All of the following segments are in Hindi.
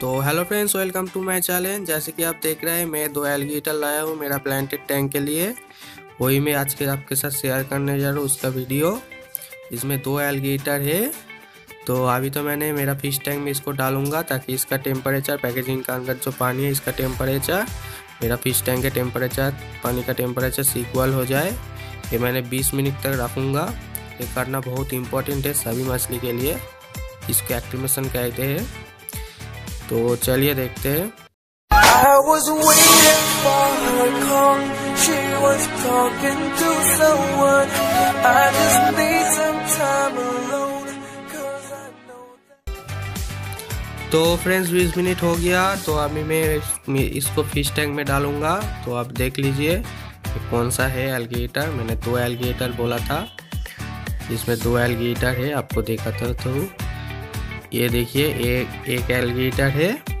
तो hello friends welcome to my challenge जैसे कि आप देख रहे हैं, मैं दो एलगीटर लाया हूँ मेरा प्लांटेड टैंक के लिए। वही मैं आज के आपके साथ शेयर करने जा रहा हूँ उसका वीडियो इसमें दो एलगीटर है। तो अभी तो मैंने मेरा फ़िश टैंक में इसको डालूँगा ताकि इसका टेम्परेचर पैकेजिंग का अंदर जो पानी है, इसका टेम्परेचर मेरा फ़िश टैंक का टेम्परेचर पानी का टेम्परेचर सीक्वल हो जाए। ये मैंने 20 मिनट तक रखूँगा। ये करना बहुत इम्पोर्टेंट है सभी मछली के लिए। इसके एक्टिवेशन कहते हैं? तो चलिए देखते हैं I was waiting for her call. She was talking to someone. I just need some time alone. Cause I know that... तो फ्रेंड्स 20 मिनट हो गया तो अभी मैं इसको फ़िश टैंक में डालूँगा तो आप देख लीजिए कौन सा है एलगेटर मैंने दो एलगेटर बोला था इसमें दो एलगेटर है आपको देखा था तो ये देखिए, एक एक एलगेटर है।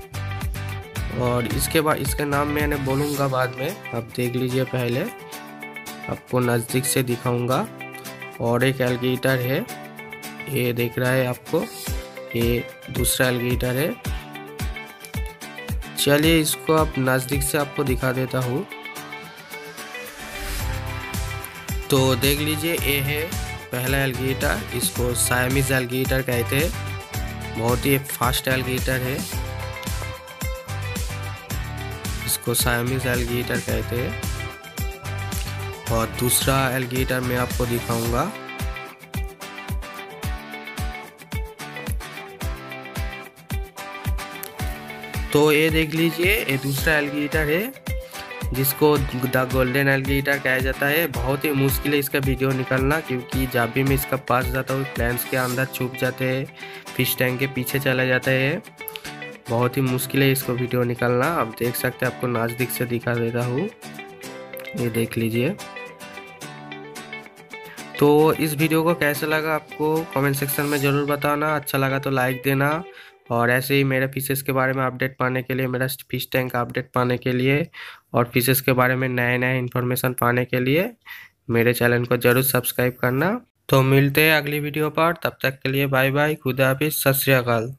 और इसके बाद, इसका नाम मैंने बोलूँगा बाद में। आप देख लीजिए पहले। आपको नज़दीक से दिखाऊँगा। और एक एलगेटर है। ये देख रहा है आपको। ये दूसरा एलगेटर है। चलिए, इसको आप नज़दीक से आपको दिखा देता हूँ। तो देख लीजिए, ये है पहला एलगेटर इसको साइमिज एलगेटर कहते हैं। बहुत ही फास्ट एलगेटर है। इसको साइमिस एलगेटर कहते हैं। और दूसरा एलगेटर मैं आपको दिखाऊँगा। तो ये देख लीजिए, ये दूसरा एलगेटर है। जिसको द गोल्डन एलगेटर कहा जाता है। बहुत ही मुश्किल है इसका वीडियो निकालना, क्योंकि जब भी मैं इसका पास जाता हूँ प्लान्स के अंदर छुप जाते हैं फ़िश टैंक के पीछे चला जाता है। बहुत ही मुश्किल है इसको वीडियो निकालना। आप देख सकते हैं, आपको नज़दीक से दिखा देता हूँ। ये देख लीजिए। तो इस वीडियो को कैसे लगा आपको? कमेंट सेक्शन में ज़रूर बताना। अच्छा लगा तो लाइक देना। और ऐसे ही मेरे फिशेस के बारे में अपडेट पाने के लिए, मेरा फ़िश टैंक का अपडेट पाने के लिए और फिशेस के बारे में नए नए इन्फॉर्मेशन पाने के लिए मेरे चैनल को ज़रूर सब्सक्राइब करना। तो मिलते हैं अगली वीडियो पर, तब तक के लिए बाय बाय खुदा हाफिज़, सत श्रीकाल